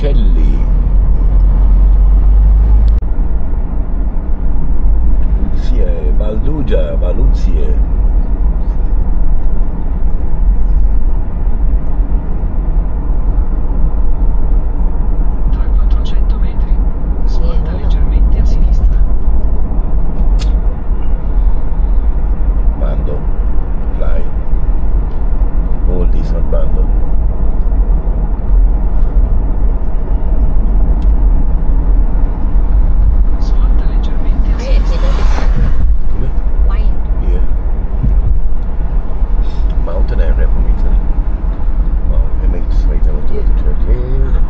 uccelli Valdugia, Valuzie. did today.